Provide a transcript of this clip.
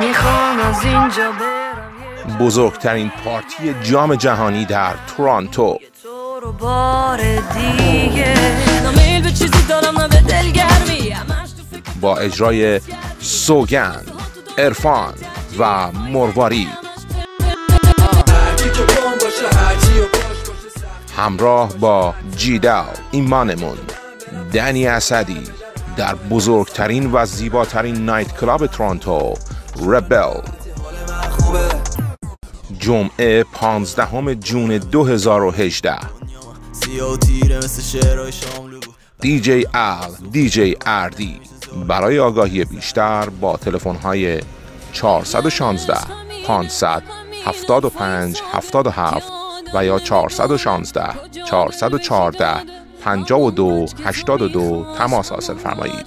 می‌خوام از اینجا برم بزرگترین پارتی جام جهانی در تورانتو. تو رو بار دیگه. نمیل به چیزی دارم نه به دلگرمی. همش تو فکر با اجرای سوگند، ارفان و مرواری. همراه با جیدال ایمانمون. دنی اسدی در بزرگترین و زیباترین نایت کلاب تورانتو. ربل جمعه 15 جون 2018 سیاه و تیره مثل شعرهای شاملو دی جی ال دی جی اردی برای آگاهی بیشتر با تلفن های 416 500 75 77 و یا 416 414 52 82 تماس حاصل فرمایید.